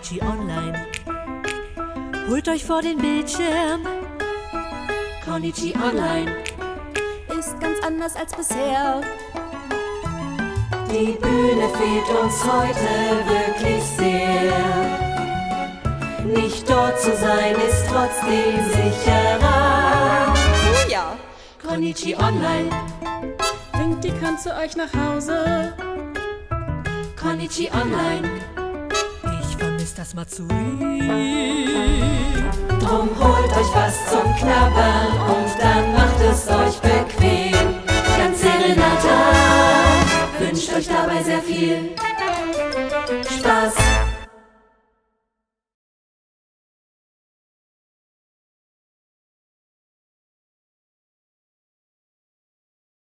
Konichi Online. Holt euch vor den Bildschirm. Konichi Online ist ganz anders als bisher. Die Bühne fehlt uns heute wirklich sehr. Nicht dort zu sein ist trotzdem sicherer. Oh ja. Konichi Online. Bringt die Katze euch nach Hause. Konichi Online. Das Matsuri. Drum holt euch was zum Knabbern und dann macht es euch bequem. Ganz Serenata wünscht euch dabei sehr viel Spaß.